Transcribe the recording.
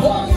我